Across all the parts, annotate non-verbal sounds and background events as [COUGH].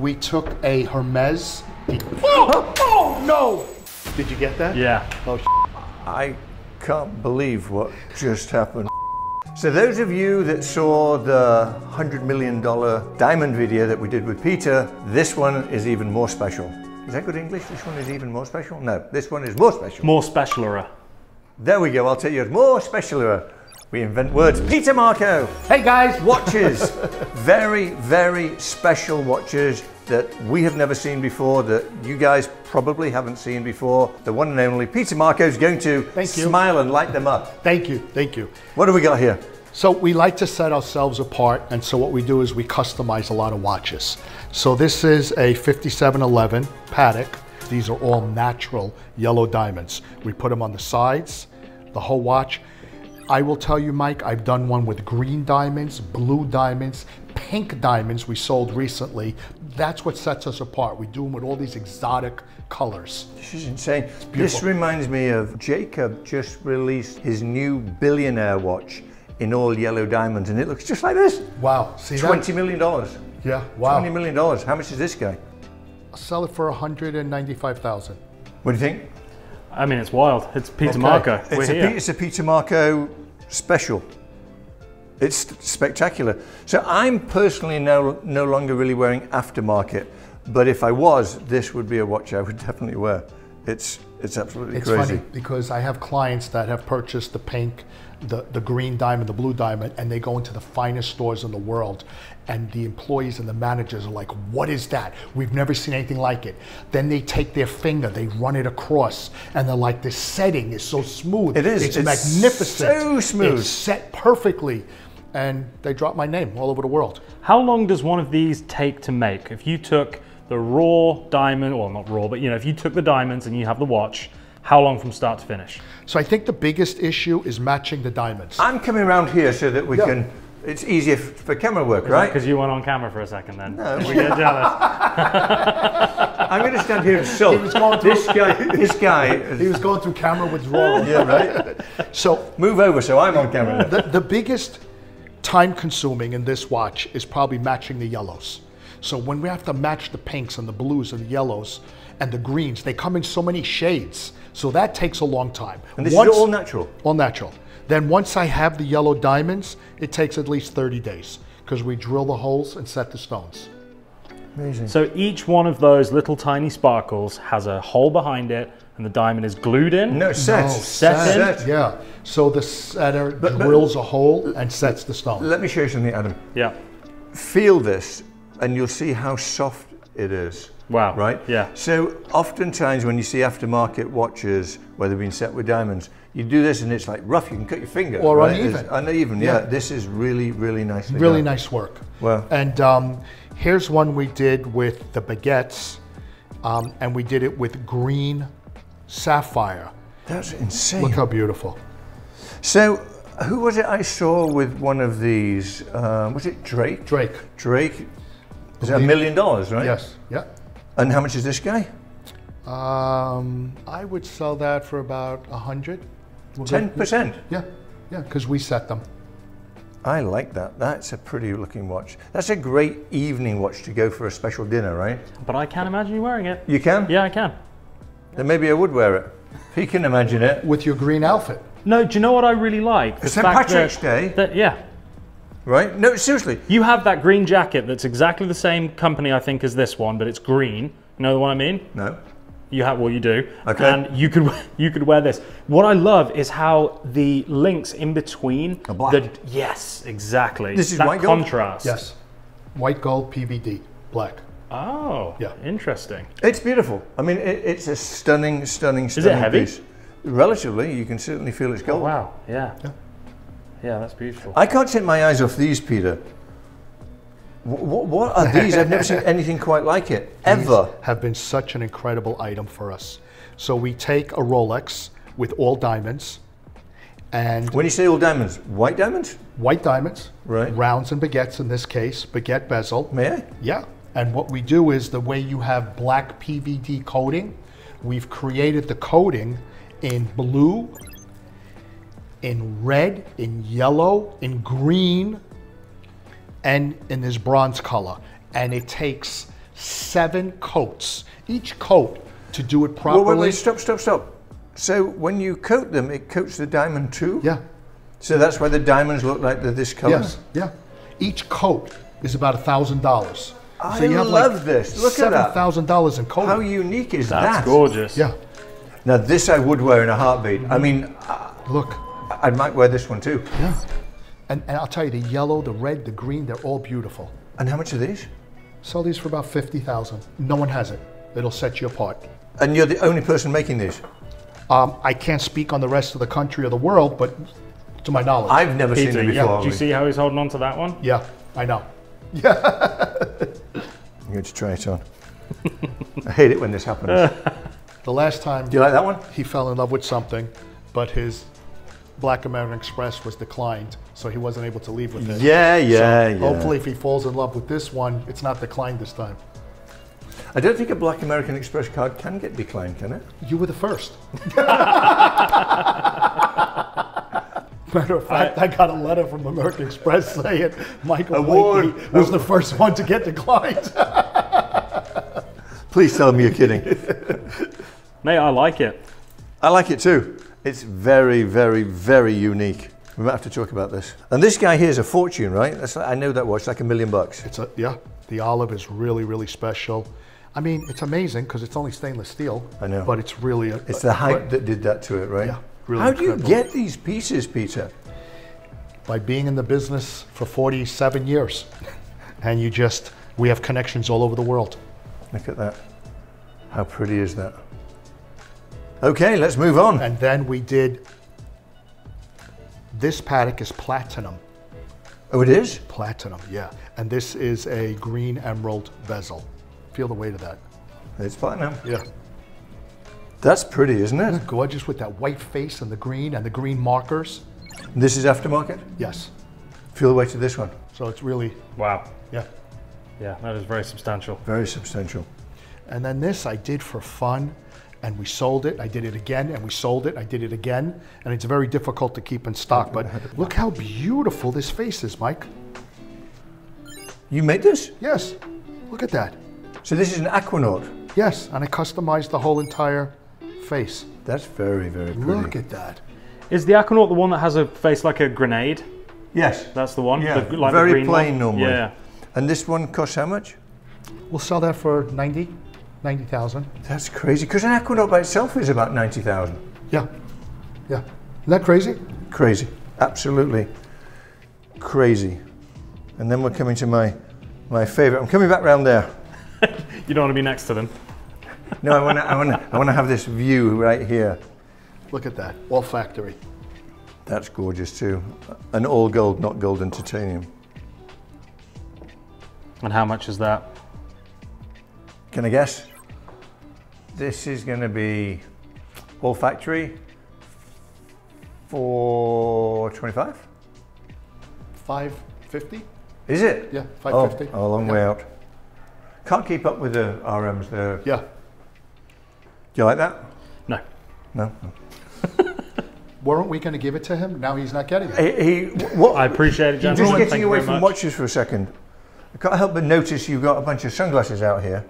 we took a Hermes. Oh, oh no! Did you get that? Yeah. Oh, I can't believe what just happened. So those of you that saw the $100 million diamond video that we did with Peter, this one is even more special. Is that good English? This one is even more special? No, this one is more special. More specialer. There we go, I'll tell you, it's more special. We invent words. Peter Marco, Hey guys! [LAUGHS] watches. very, very special watches that we have never seen before, that you guys probably haven't seen before. The one and only Peter Marco is going to Thank you. smile and light them up. Thank you, thank you. What do we got here? So we like to set ourselves apart, and so what we do is we customize a lot of watches. So this is a 5711 Patek. These are all natural yellow diamonds. We put them on the sides, the whole watch. I will tell you, Mike, I've done one with green diamonds, blue diamonds, pink diamonds we sold recently. That's what sets us apart. We do them with all these exotic colors. This is insane. This reminds me of Jacob just released his new billionaire watch in all yellow diamonds, and it looks just like this. Wow, see that? $20 million. $20 Yeah, wow. Twenty million dollars. How much is this guy? I'll sell it for 195,000. What do you think? I mean, it's wild. It's Peter Okay. Marco. We're It's a, here. Pe- it's a Peter Marco special. It's spectacular. So I'm personally no, no longer really wearing aftermarket, but if I was, this would be a watch I would [LAUGHS] definitely wear. It's it's absolutely It's crazy. funny because I have clients that have purchased the pink, the, the green diamond, the blue diamond, and they go into the finest stores in the world. And the employees and the managers are like, What is that? We've never seen anything like it. Then they take their finger, they run it across, and they're like, The setting is so smooth. It is. It's, It's magnificent. so smooth. It's set perfectly. And they drop my name all over the world. How long does one of these take to make? If you took the raw diamond, well, not raw, but you know, if you took the diamonds and you have the watch, how long from start to finish? So I think the biggest issue is matching the diamonds. I'm coming around here so that we Yeah. can. It's easier for camera work, right? Because you went on camera for a second then. No. We get jealous. [LAUGHS] I'm going to stand here and sulk. was going through- This guy, this guy. [LAUGHS] he was going through camera withdrawal. yeah, right. So Move over so I'm on camera. the, the biggest time consuming in this watch is probably matching the yellows. So when we have to match the pinks and the blues and the yellows and the greens, they come in so many shades. So that takes a long time. And this Once- is all natural. all natural. Then once I have the yellow diamonds, it takes at least 30 days because we drill the holes and set the stones. Amazing. so each one of those little tiny sparkles has a hole behind it and the diamond is glued in. No, set. No, set Set. Yeah. So the setter drills a hole and sets the stone. Let me show you something, Adam. Yeah. Feel this, and you'll see how soft it is. Wow. Right? Yeah. So, oftentimes when you see aftermarket watches where they've been set with diamonds, you do this and it's like rough, you can cut your finger. Or right? uneven. It's uneven, yeah. Yeah. This is really, really nicely Really done. nice work. Wow. And um, here's one we did with the baguettes, um, and we did it with green sapphire. That's insane. Look how beautiful. So, who was it I saw with one of these? Um, was it Drake? Drake. Drake. Is that a million dollars, right? Yes. Yeah. And how much is this guy? Um, I would sell that for about a hundred. Ten percent. Yeah. Yeah, because we set them. I like that. That's a pretty looking watch. That's a great evening watch to go for a special dinner, right? But I can't imagine you wearing it. You can? Yeah, I can. Then maybe I would wear it. He can imagine it. With your green outfit. No, do you know what I really like? The St. Patrick's that- Day. That, yeah. Right? No, seriously. You have that green jacket that's exactly the same company, I think, as this one, but it's green. You know the one I mean? No. You have well, you do, Okay. and you could [LAUGHS] you could wear this. What I love is how the links in between. Are black. The, yes, exactly. This is that white gold? contrast. Yes. White gold PVD. Black. Oh, Yeah. interesting. It's beautiful. I mean, it, it's a stunning, stunning, stunning. Is it heavy? piece. Relatively, you can certainly feel it's oh, gold. Oh, Wow. Yeah. Yeah, that's beautiful. I can't take my eyes off these, Peter. What, what are these? I've never seen [LAUGHS] anything quite like it, ever. These have been such an incredible item for us. So we take a Rolex with all diamonds and When you say all diamonds, white diamonds? white diamonds, Right. rounds and baguettes in this case, baguette bezel. May I? Yeah. And what we do is the way you have black PVD coating, we've created the coating in blue, in red, in yellow, in green, and in this bronze color. And it takes seven coats. Each coat to do it Well, properly. wait, wait, stop, stop, stop. So when you coat them, it coats the diamond too? Yeah. So that's why the diamonds look like they're this color? Yes. Yeah. Each coat is about a thousand dollars. I love this. Look at seven that. thousand dollars in coating. How unique is That's that? gorgeous. yeah. Now this I would wear in a heartbeat. I mean, I, Look. I might wear this one too. Yeah. And, and I'll tell you, the yellow, the red, the green, they're all beautiful. And how much are these? Sell these for about 50000 No one has it. It'll set you apart. And you're the only person making these? Um, I can't speak on the rest of the country or the world, but to my knowledge. I've never Peter, seen them yeah, before. do you see how he's holding on to that one? yeah, I know. Yeah. I'm going to try it on. [LAUGHS] I hate it when this happens. The last time Do you like that one? he fell in love with something, but his Black American Express was declined, so he wasn't able to leave with it. Yeah, yeah, So yeah. Hopefully, if he falls in love with this one, it's not declined this time. I don't think a Black American Express card can get declined, can it? You were the first. [LAUGHS] Matter of fact, I, got a letter from American Express saying Michael Award. Whitney was the first one to get declined. Please tell me you're kidding. Mate, I like it. I like it too. It's very, very, very unique. We might have to talk about this. And this guy here is a fortune, right? That's, I know that watch, like a million bucks. It's a yeah. The olive is really really special. I mean, it's amazing because it's only stainless steel. I know. but it's really a, It's the hype that did that to it, right? Yeah, really How do you get these pieces, Peter? by being in the business for 47 years, and you just we have connections all over the world. Look at that. How pretty is that? Okay, let's move on. And then we did. This Patek is platinum. Oh, it is? Platinum, yeah. And this is a green emerald bezel. Feel the weight of that. It's platinum. Yeah. That's pretty, isn't it? Gorgeous with that white face and the green and the green markers. This is aftermarket. Yes. Feel the weight of this one. So it's really, Wow. yeah. Yeah, that is very substantial. Very substantial. And then this I did for fun and we sold it. I did it again and we sold it. I did it again. And it's very difficult to keep in stock. But look how beautiful this face is, Mike. You made this? Yes. Look at that. So this is an Aquanaut. Yes. And I customized the whole entire face. That's very, very pretty. Look at that. Is the Aquanaut the one that has a face like a grenade? Yes. That's the one? Yeah, The- like the very green plain one? normally. Yeah. And this one costs how much? We'll sell that for 90, 90,000. That's crazy. Because an Aquanaut by itself is about 90,000. Yeah. Yeah. Isn't that crazy? Crazy. Absolutely crazy. And then we're coming to my, my favorite. I'm coming back round there. [LAUGHS] You don't want to be next to them. [LAUGHS] No, I want to I wanna, I wanna have this view right here. Look at that. All factory. That's gorgeous too. And all gold, not gold and titanium. And how much is that? Can I guess? This is going to be all factory for 25? 550? Is it? Yeah, 550. Oh, 550. a long Yeah. way out. Can't keep up with the RMs there. Yeah. Do you like that? No. No. [LAUGHS] Weren't we going to give it to him? Now he's not getting it. He, he what? I appreciate it, Just gentlemen. Thank getting you away from much. watches for a second. I can't help but notice you've got a bunch of sunglasses out here.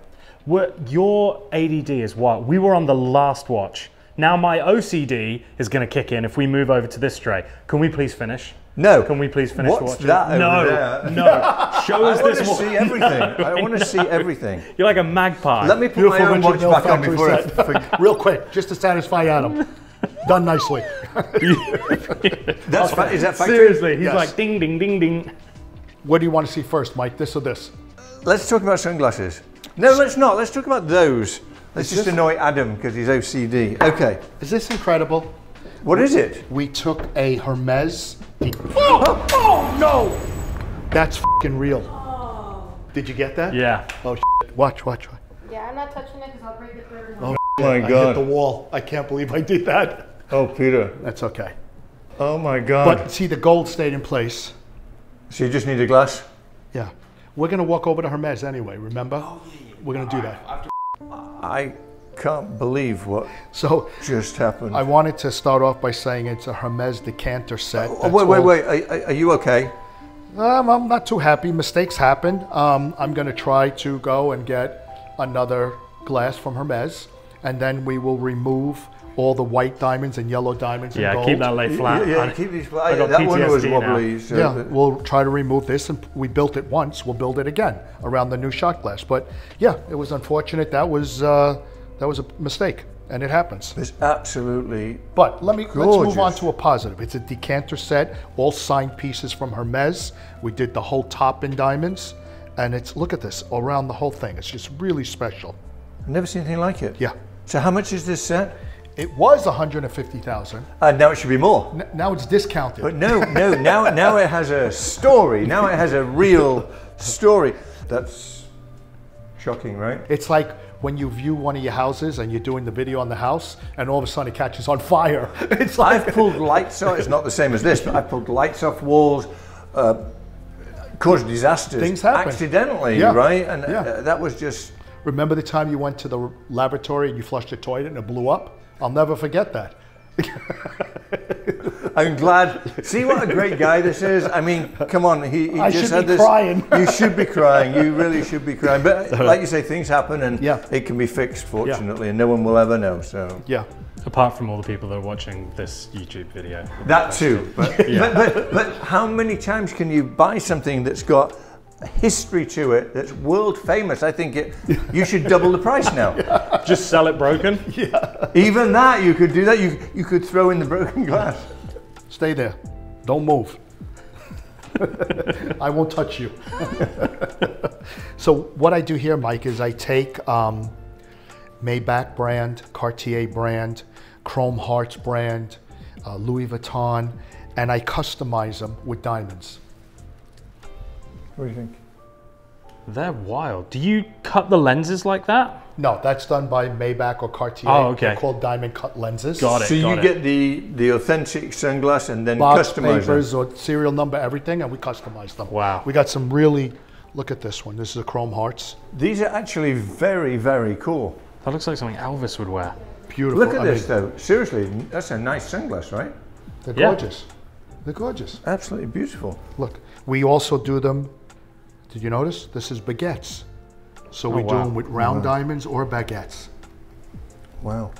We're- your ADD is what? We were on the last watch. Now my OCD is going to kick in if we move over to this tray. Can we please finish? No. Can we please finish What's watching? that over no, there? no. [LAUGHS] Show us this. [LAUGHS] I want this to see everything. I want to see everything. You're like a magpie. Let me put my own watch back on before I [LAUGHS] forget. Real quick, just to satisfy Adam. Done nicely. That's fa- is that factory? Seriously, he's Yes. like ding, ding, ding, ding. What do you want to see first, Mike? This or this? Let's talk about sunglasses. No, let's not. Let's talk about those. Let's Is just this- annoy Adam because he's OCD. Okay. Is this incredible? What is it? We took a Hermes. Oh, oh no! That's fing real. Oh. Did you get that? Yeah. Oh, shit. watch, watch, watch. Yeah, I'm not touching it because I'll break it for everyone. Oh my God. I hit the wall. I can't believe I did that. Oh, Peter. That's okay. Oh my God. But see, the gold stayed in place. so you just need a glass? Yeah. We're going to walk over to Hermes anyway, remember? We're going to do that. I can't believe what So just happened. I wanted to start off by saying it's a Hermes decanter set. oh, that's wait, wait, wait. Are, are- are you okay? Um, I'm not too happy. Mistakes happen. Um, I'm going to try to go and get another glass from Hermes, and then we will remove all the white diamonds and yellow diamonds and Yeah, gold. keep that lay flat. Yeah, I- keep these. I got that one was wobbly. So Yeah, that- we'll try to remove this, and we built it once. We'll build it again around the new shot glass. But yeah, it was unfortunate. That was uh, that was a mistake, and it happens. it's absolutely But let me let's move on to a positive. It's a decanter set, all signed pieces from Hermes. We did the whole top in diamonds, and it's look at this around the whole thing. It's just really special. I've never seen anything like it. Yeah, So how much is this set? It was 150,000. Uh, now it should be more. N- Now it's discounted. But no, no. Now, now it has a story. Now it has a real story. That's shocking, right? It's like when you view one of your houses and you're doing the video on the house, and all of a sudden it catches on fire. [LAUGHS] It's like I've pulled lights off. It's not the same as this, but I've pulled lights off walls. Uh, caused disasters Things happen. accidentally, Yeah. right? And Yeah. uh, that was just Remember the time you went to the laboratory and you flushed a toilet and it blew up? I'll never forget that. [LAUGHS] I'm glad. See what a great guy this is. I mean, come on. He, he I just should had be this. crying. You should be crying. You really should be crying. But [LAUGHS] like you say, things happen, and Yeah. it can be fixed, fortunately, and no one will ever know. So Yeah. Apart from all the people that are watching this YouTube video. that too. But, but, but but how many times can you buy something that's got a history to it that's world famous? I think it. You should double the price now. [LAUGHS] Just sell it broken. Yeah. Even that, you could do that. You you could throw in the broken glass. Stay there. Don't move. [LAUGHS] I won't touch you. [LAUGHS] so what I do here, Mike, is I take um, Maybach brand, Cartier brand, Chrome Hearts brand, uh, Louis Vuitton, and I customize them with diamonds. What do you think? They're wild. Do you cut the lenses like that? No, that's done by Maybach or Cartier. Oh, okay. They're called diamond cut lenses. Got it. So you it. get the the authentic sunglass and then Box customize them. papers or serial number, everything, and we customize them. Wow. We got some really. Look at this one. This is a Chrome Hearts. These are actually very very cool. That looks like something Elvis would wear. Beautiful. Look at I this mean, though. Seriously, that's a nice sunglass, right? They're Yeah. gorgeous. They're gorgeous. Absolutely beautiful. Look, we also do them. Did you notice? This is baguettes. So we Oh, do them with round diamonds or baguettes. Wow.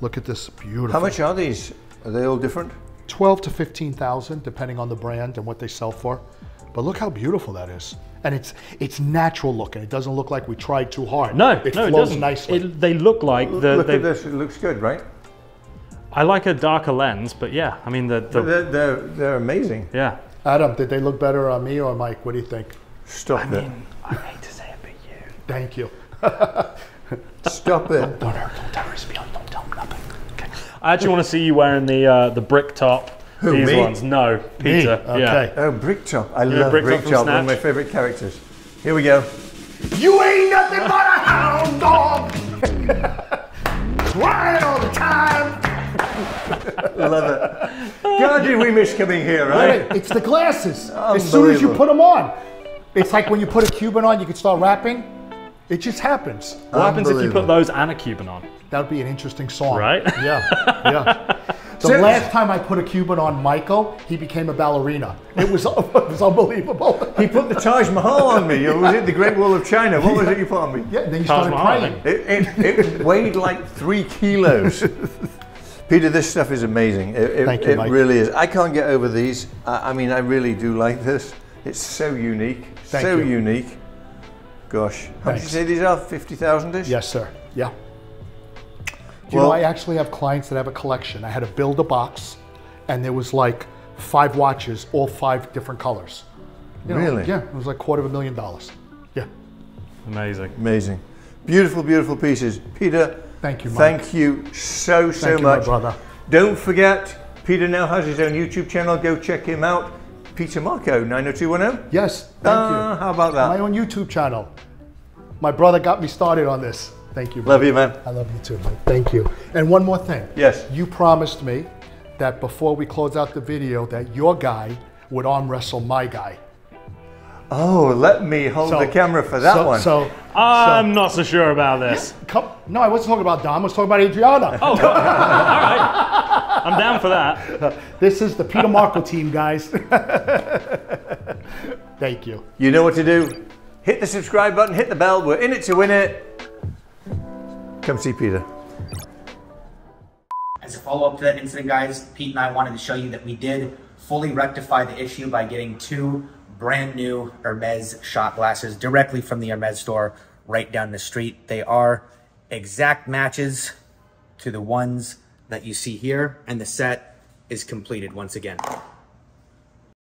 Look at this beautiful. How much are these? Are they all different? 12 to 15,000 depending on the brand and what they sell for. But look how beautiful that is. And it's it's natural looking. It doesn't look like we tried too hard. No, it no, it doesn't. nicely. It, they look like the. Look at this. It looks good, right? I like a darker lens, but yeah, I mean the, the They're, they're, they're amazing. yeah. Adam, did they look better on me or Mike? What do you think? Stop it. I hate to say it, but you. Thank you. [LAUGHS] Stop it. Don't hurt, don't tell her, Spion, don't tell him nothing. Okay. I actually want to see you wearing the uh, the brick top. Who, These me? ones, no, Peter. Me? Yeah. Okay. Oh, Bricktop. I know love Bricktop Bricktop. from One of my favorite characters. Here we go. You ain't nothing but a hound dog. [LAUGHS] Crying all the time. I [LAUGHS] love it. God, did we miss coming here, right? It's the glasses. As soon as you put them on, it's like when you put a Cuban on, you can start rapping. It just happens. What happens if you put those and a Cuban on? That would be an interesting song. Right? [LAUGHS] Yeah. Yeah. [LAUGHS] The So- last time I put a Cuban on Michael, he became a ballerina. It was, [LAUGHS] it was unbelievable. He put the Taj Mahal on me. Or was it the Great Wall of China? What was it you put on me? Yeah, then you Taj started Mahal, praying. It, it, it weighed like three kilos. Peter, this stuff is amazing. It, it, Thank you, it Mike. really is. I can't get over these. I, I mean, I really do like this. It's so unique. Thank so you. unique. Gosh. How did you Thanks. say these are? 50,000 ish? Yes, sir. Yeah. Do you Well- know, I actually have clients that have a collection. I had to build a box, and there was like five watches, all five different colors. You know, Really? Yeah, it was like quarter of a million dollars. Yeah. Amazing. Amazing. Beautiful, beautiful pieces. Peter, Thank you, Mike. thank you so, so Thank you, my much. brother. Don't forget, Peter now has his own YouTube channel. Go check him out. Peter Marco, 90210. Yes, thank Ah, you. How about that? My own YouTube channel. My brother got me started on this. Thank you. Love you, man. I love you too, Mike. Thank you. And one more thing. Yes. You promised me that before we close out the video, that your guy would arm wrestle my guy. Oh, let me hold So- the camera for that so, one. So, I'm not so sure about this. come, no, I wasn't talking about Dom. I was talking about Adriana. Oh, [LAUGHS] all right. I'm down for that. [LAUGHS] This is the Peter Marco team, guys. [LAUGHS] Thank you. You know what to do. Hit the subscribe button, hit the bell. We're in it to win it. Come see Peter. As a follow up to that incident, guys, Pete and I wanted to show you that we did fully rectify the issue by getting two brand new Hermes shot glasses directly from the Hermes store right down the street. They are exact matches to the ones that you see here, and the set is completed once again.